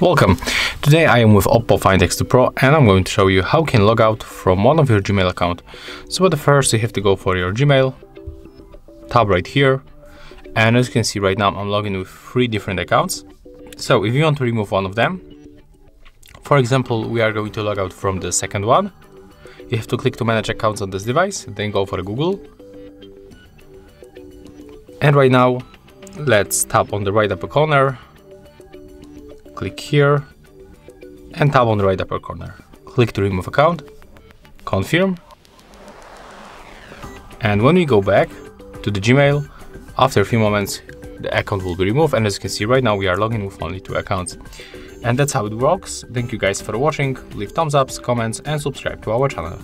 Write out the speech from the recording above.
Welcome! Today I am with Oppo Find X2 Pro and I'm going to show you how you can log out from one of your Gmail account. So at first you have to go for your Gmail, tab right here, and as you can see right now I'm logging with three different accounts. So if you want to remove one of them, for example we are going to log out from the second one, you have to click to manage accounts on this device, then go for Google. And right now let's tap on the right upper corner click here and tap on the right upper corner. Click to remove account, confirm. And when we go back to the Gmail, after a few moments, the account will be removed. And as you can see right now, we are logging with only two accounts. And that's how it works. Thank you guys for watching. Leave thumbs ups, comments, and subscribe to our channel.